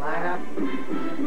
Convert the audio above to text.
Line up.